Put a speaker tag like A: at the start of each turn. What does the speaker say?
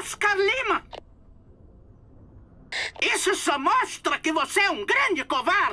A: Oscar Lima! Isso só mostra que você é um grande covarde!